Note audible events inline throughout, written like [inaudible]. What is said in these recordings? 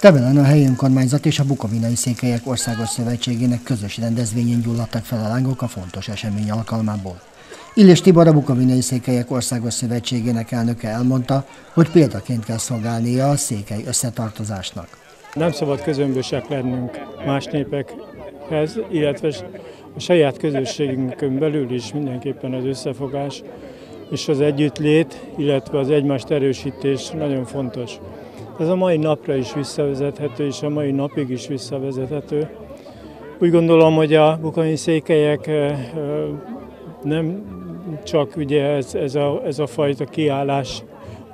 Tevelen a helyi önkormányzat és a Bukovinai Székelyek Országos Szövetségének közös rendezvényén gyulladtak fel a lángok a fontos esemény alkalmából. Illés Tibor a Bukovinai Székelyek Országos Szövetségének elnöke elmondta, hogy példaként kell szolgálnia a székely összetartozásnak. Nem szabad közömbösek lennünk más népekhez, illetve a saját közösségünkön belül is mindenképpen az összefogás és az együttlét, illetve az egymást erősítés nagyon fontos. Ez a mai napra is visszavezethető, és a mai napig is visszavezethető. Úgy gondolom, hogy a bukai székelyek nem csak ugye ez, ez, a, ez a fajta kiállás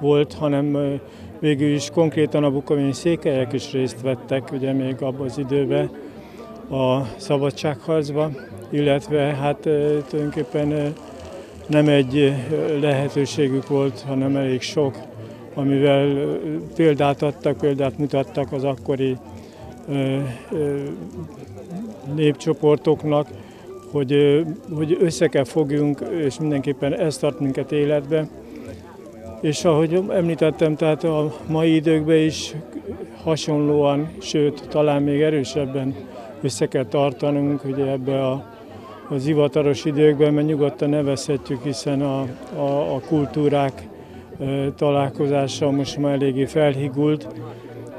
volt, hanem végül is konkrétan a bukovinyi székelyek is részt vettek, ugye még abban az időben a szabadságharcba, illetve hát tulajdonképpen nem egy lehetőségük volt, hanem elég sok, amivel példát adtak, példát mutattak az akkori népcsoportoknak, hogy, hogy össze kell fogjunk, és mindenképpen ez tart minket életbe. És ahogy említettem, tehát a mai időkben is hasonlóan, sőt, talán még erősebben össze kell tartanunk, hogy ebbe a, az ivataros időkben, mert nyugodtan nevezhetjük, hiszen a, a, a kultúrák találkozása most már eléggé felhigult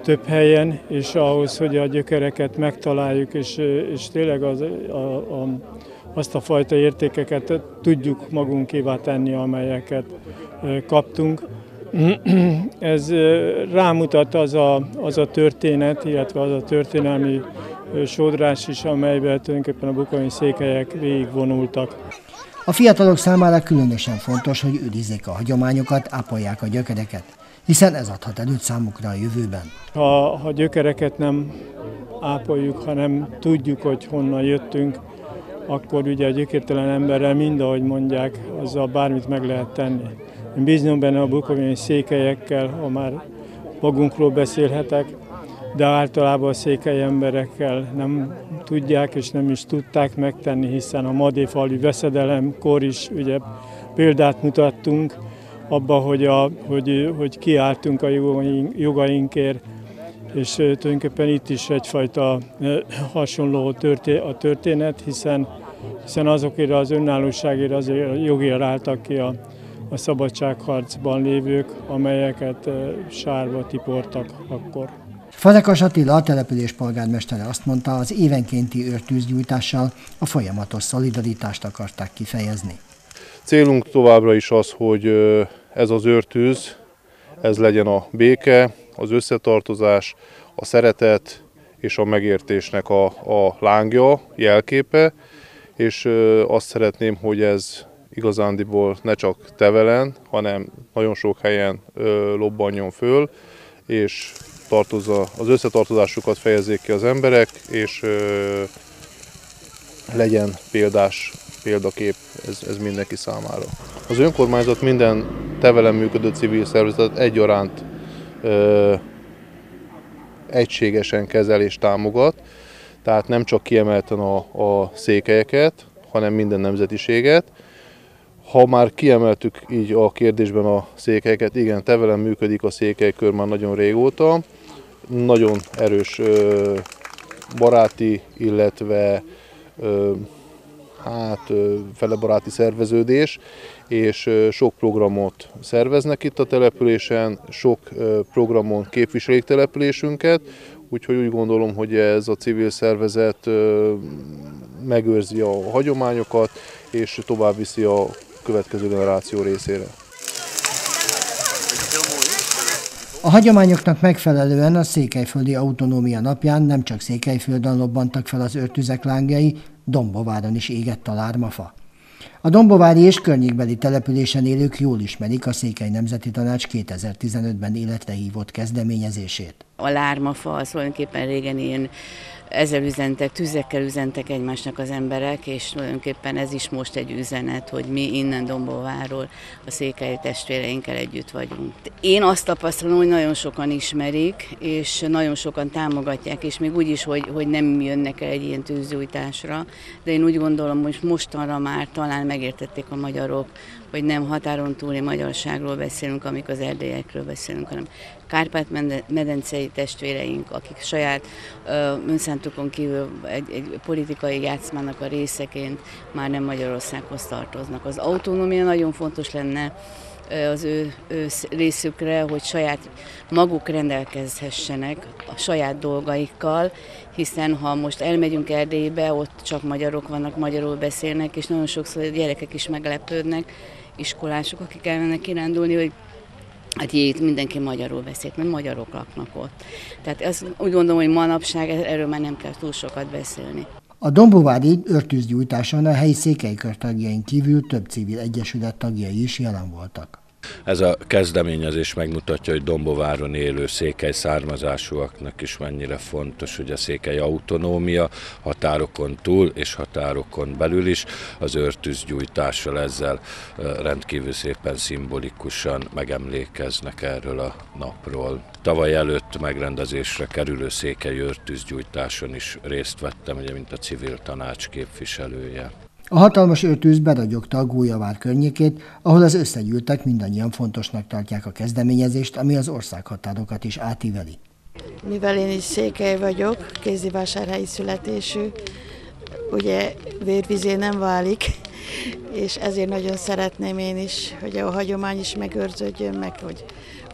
több helyen, és ahhoz, hogy a gyökereket megtaláljuk, és, és tényleg az, a, a, azt a fajta értékeket tudjuk magunkévá tenni, amelyeket kaptunk. [clears throat] Ez rámutat az a, az a történet, illetve az a történelmi sodrás is, amelyben tulajdonképpen a bukai székelyek végigvonultak. A fiatalok számára különösen fontos, hogy őrizzék a hagyományokat, ápolják a gyökereket, hiszen ez adhat előtt számukra a jövőben. Ha, ha gyökereket nem ápoljuk, hanem tudjuk, hogy honnan jöttünk, akkor ugye a gyökértelen emberrel mind, ahogy mondják, azzal bármit meg lehet tenni. Én bízom benne a bukovinyi székelyekkel, ha már magunkról beszélhetek, de általában a székely emberekkel nem tudják és nem is tudták megtenni, hiszen a madéfali veszedelemkor is ugye példát mutattunk abba, hogy, a, hogy, hogy kiálltunk a jogainkért, és tulajdonképpen itt is egyfajta hasonló a történet, hiszen, hiszen azokért az önállóságért azért jogért álltak ki a, a szabadságharcban lévők, amelyeket sárba tiportak akkor. Fazekas Attila, a település polgármestere azt mondta, az évenkénti őrtűzgyújtással a folyamatos szolidaritást akarták kifejezni. Célunk továbbra is az, hogy ez az őrtűz, ez legyen a béke, az összetartozás, a szeretet és a megértésnek a, a lángja, jelképe, és azt szeretném, hogy ez igazándiból ne csak tevelen, hanem nagyon sok helyen lobbanjon föl, és tartozza, az összetartozásukat fejezzék ki az emberek, és legyen példás, példakép ez, ez mindenki számára. Az önkormányzat minden tevelen működő civil szervezet egyaránt ö, egységesen kezel és támogat, tehát nem csak kiemelten a, a székelyeket, hanem minden nemzetiséget. Ha már kiemeltük így a kérdésben a székelyeket, igen, Tevelen működik a székelykör már nagyon régóta. Nagyon erős baráti, illetve hát felebaráti szerveződés, és sok programot szerveznek itt a településen, sok programon képviselik településünket, úgyhogy úgy gondolom, hogy ez a civil szervezet megőrzi a hagyományokat, és tovább viszi a következő generáció részére. A hagyományoknak megfelelően a Székelyföldi Autonómia napján nem csak Székelyföldön lobbantak fel az őrtüzek lángjai, Dombováron is égett a lármafa. A Dombovári és környékbeli településen élők jól ismerik a Székely Nemzeti Tanács 2015-ben életre hívott kezdeményezését. A lármafa az tulajdonképpen régen ilyen ezzel üzentek, tüzekkel üzentek egymásnak az emberek, és tulajdonképpen ez is most egy üzenet, hogy mi innen Dombóváról a székely testvéreinkkel együtt vagyunk. Én azt tapasztalom, hogy nagyon sokan ismerik, és nagyon sokan támogatják, és még úgy is, hogy, hogy nem jönnek el egy ilyen tűzgyújtásra, de én úgy gondolom, hogy mostanra már talán megértették a magyarok, hogy nem határon túli magyarságról beszélünk, amikor az erdélyekről beszélünk, hanem Kárpát-medencei testvéreink, akik saját önszántukon kívül egy, egy politikai játszmának a részeként már nem Magyarországhoz tartoznak. Az autonómia nagyon fontos lenne, az ő, ő részükre, hogy saját maguk rendelkezhessenek a saját dolgaikkal, hiszen ha most elmegyünk Erdélybe, ott csak magyarok vannak, magyarul beszélnek, és nagyon sokszor a gyerekek is meglepődnek, iskolások, akik elmennek kirándulni, hogy Hát itt mindenki magyarul beszél, mert magyarok laknak ott. Tehát azt úgy gondolom, hogy manapság erről már nem kell túl sokat beszélni. A Dombovári örtűzgyújtáson a helyi tagjain kívül több civil egyesület tagjai is jelen voltak. Ez a kezdeményezés megmutatja, hogy Dombováron élő székely származásúaknak is mennyire fontos, hogy a székely autonómia határokon túl és határokon belül is az őrtűzgyújtással ezzel rendkívül szépen szimbolikusan megemlékeznek erről a napról. Tavaly előtt megrendezésre kerülő székely őrtűzgyújtáson is részt vettem, ugye, mint a civil tanács képviselője. A hatalmas őrtűz beragyogta a Gólyavár környékét, ahol az összegyűltek mindannyian fontosnak tartják a kezdeményezést, ami az országhatárokat is átíveli. Mivel én is székely vagyok, kézivásárhelyi születésű, ugye vérvizé nem válik, és ezért nagyon szeretném én is, hogy a hagyomány is megőrződjön, meg hogy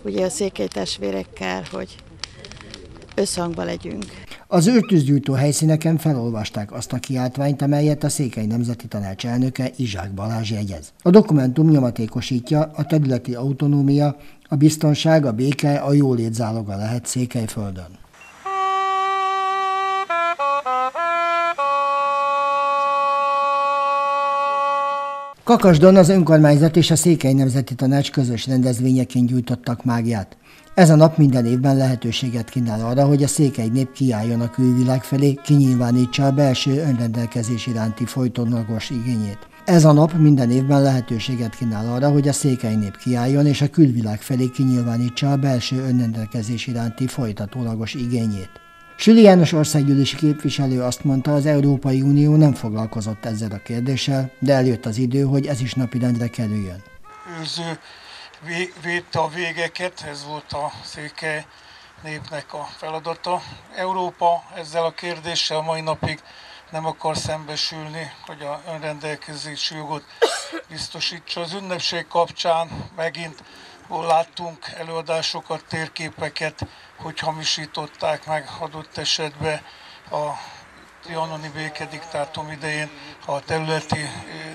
ugye a székely testvérekkel, hogy összhangba legyünk. Az őrtűzgyújtó helyszíneken felolvasták azt a kiáltványt, amelyet a Székely Nemzeti Tanács elnöke Izsák Balázs jegyez. A dokumentum nyomatékosítja a területi autonómia, a biztonság, a béke, a jólét záloga lehet Székelyföldön. Kakasdon az önkormányzat és a Székely Nemzeti Tanács közös rendezvényeként gyújtottak mágiát. Ez a nap minden évben lehetőséget kínál arra, hogy a székely nép kiálljon a külvilág felé, kinyilvánítsa a belső önrendelkezés iránti folytonagos igényét. Ez a nap minden évben lehetőséget kínál arra, hogy a székely nép kiálljon és a külvilág felé kinyilvánítsa a belső önrendelkezés iránti folytatólagos igényét. Süli János országgyűlési képviselő azt mondta, az Európai Unió nem foglalkozott ezzel a kérdéssel, de eljött az idő, hogy ez is napirendre kerüljön. Őző védte a végeket, ez volt a székely népnek a feladata. Európa ezzel a kérdéssel mai napig nem akar szembesülni, hogy a önrendelkezési jogot biztosítsa. Az ünnepség kapcsán megint láttunk előadásokat, térképeket, hogy hamisították meg adott esetben a trianoni békediktátum idején a területi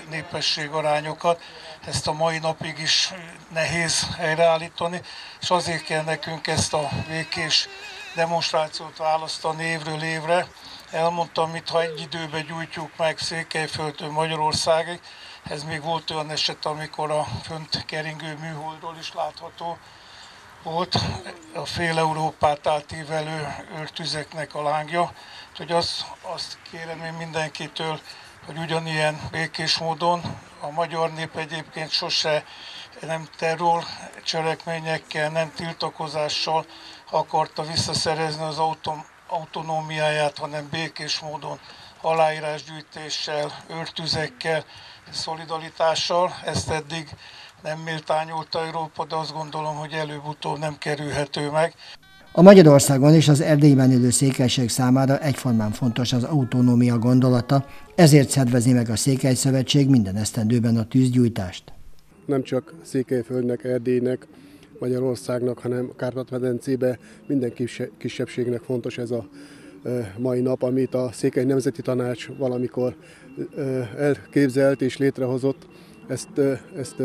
népesség arányokat. Ezt a mai napig is nehéz helyreállítani, és azért kell nekünk ezt a békés demonstrációt választani évről évre. Elmondtam, mit ha egy időben gyújtjuk meg Székelyföldtől Magyarországig, ez még volt olyan eset, amikor a fönt keringő műholdról is látható volt a fél Európát átívelő őrtüzeknek a lángja. Úgyhogy azt, azt kérem én mindenkitől, hogy ugyanilyen békés módon a magyar nép egyébként sose nem terror cselekményekkel, nem tiltakozással akarta visszaszerezni az autom, autonómiáját, hanem békés módon aláírásgyűjtéssel, őrtüzekkel, szolidaritással. Ezt eddig nem méltányolta Európa, de azt gondolom, hogy előbb-utóbb nem kerülhető meg. A Magyarországon és az Erdélyben élő székelység számára egyformán fontos az autonómia gondolata, ezért szervezi meg a Székely Szövetség minden esztendőben a tűzgyújtást. Nem csak Székelyföldnek, Erdélynek, Magyarországnak, hanem Kárpát-medencébe. Minden kisebbségnek fontos ez a mai nap, amit a Székely Nemzeti Tanács valamikor elképzelt és létrehozott. Ezt, ezt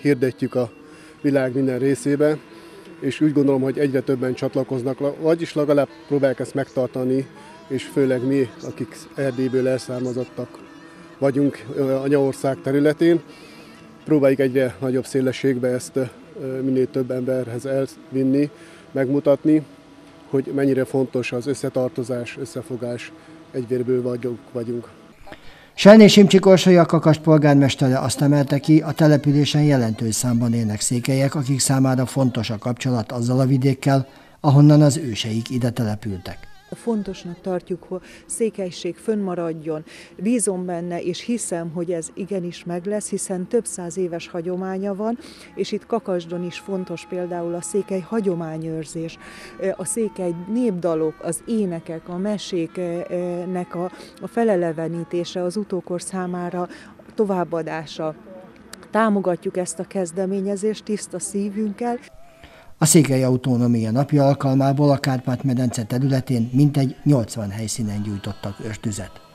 hirdetjük a világ minden részébe, és úgy gondolom, hogy egyre többen csatlakoznak, vagyis legalább próbálják ezt megtartani, és főleg mi, akik Erdélyből elszármazottak vagyunk anyaország területén, próbáljuk egyre nagyobb szélességbe ezt minél több emberhez elvinni, megmutatni, hogy mennyire fontos az összetartozás, összefogás, egyvérből vagyunk. vagyunk. Selné Simcsik Orsolya Kakast polgármestere azt emelte ki, a településen jelentős számban élnek székelyek, akik számára fontos a kapcsolat azzal a vidékkel, ahonnan az őseik ide települtek. Fontosnak tartjuk, hogy székelység fönnmaradjon. Bízom benne, és hiszem, hogy ez igenis meg lesz, hiszen több száz éves hagyománya van, és itt Kakasdon is fontos például a székely hagyományőrzés, a székely népdalok, az énekek, a meséknek a, a felelevenítése az utókor számára, továbbadása. Támogatjuk ezt a kezdeményezést tiszta szívünkkel. A Székely Autonómia napja alkalmából a Kárpát-medence területén mintegy 80 helyszínen gyújtottak őrtüzet.